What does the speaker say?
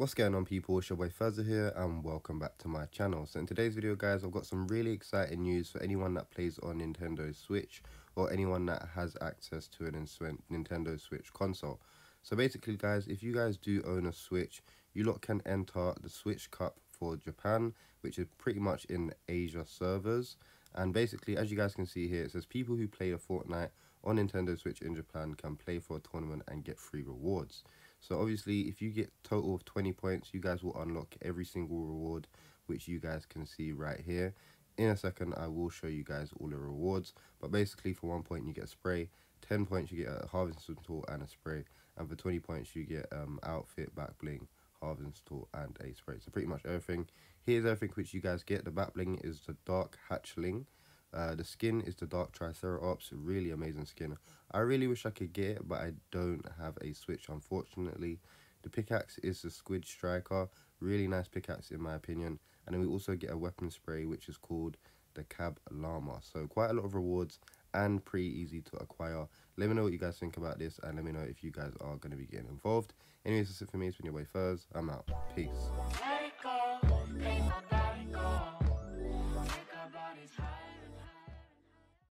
What's going on people, it's your boy Phurzaah here and welcome back to my channel. So in today's video guys, I've got some really exciting news for anyone that plays on Nintendo Switch or anyone that has access to a Nintendo Switch console. So basically guys, if you guys do own a Switch, you lot can enter the Switch Cup for Japan, which is pretty much in Asia servers. And basically, as you guys can see here, it says people who play a Fortnite on Nintendo Switch in Japan can play for a tournament and get free rewards. So obviously, if you get total of 20 points, you guys will unlock every single reward, which you guys can see right here. In a second, I will show you guys all the rewards. But basically, for one point, you get a spray. 10 points, you get a harvesting tool and a spray. And for 20 points, you get um, outfit, back bling, harvesting tool, and a spray. So pretty much everything. Here's everything which you guys get. The back bling is the dark hatchling. Uh, the skin is the Dark Tricera Ops, really amazing skin. I really wish I could get it, but I don't have a Switch, unfortunately. The pickaxe is the Squid Striker, really nice pickaxe in my opinion. And then we also get a weapon spray, which is called the Cab Llama. So quite a lot of rewards and pretty easy to acquire. Let me know what you guys think about this, and let me know if you guys are going to be getting involved. Anyways, that's it for me. It's been your boy Furs. I'm out. Peace.